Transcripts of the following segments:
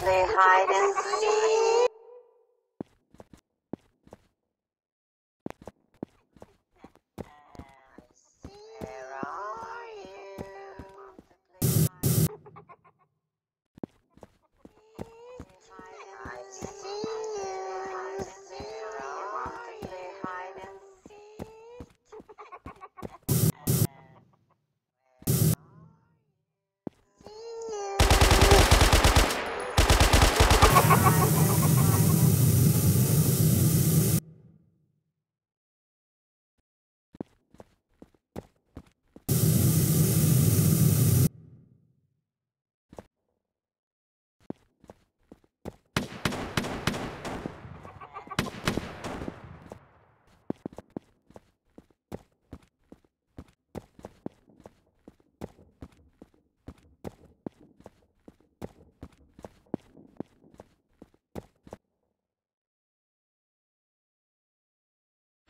they hide and seek.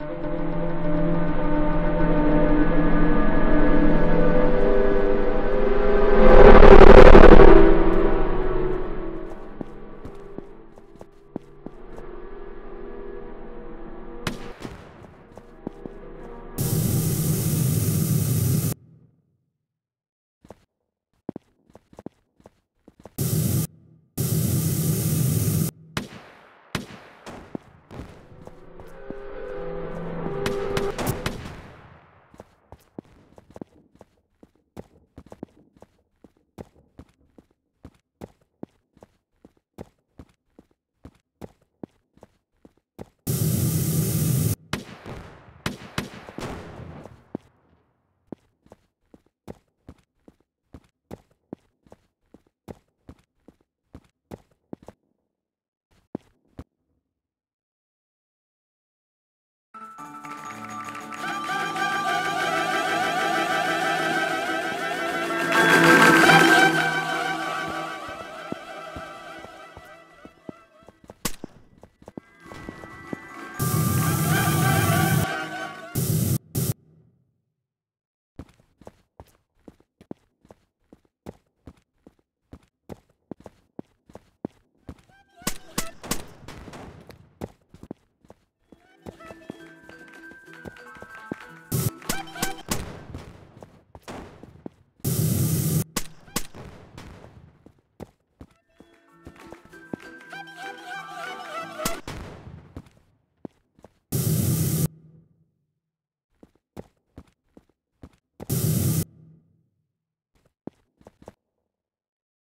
Música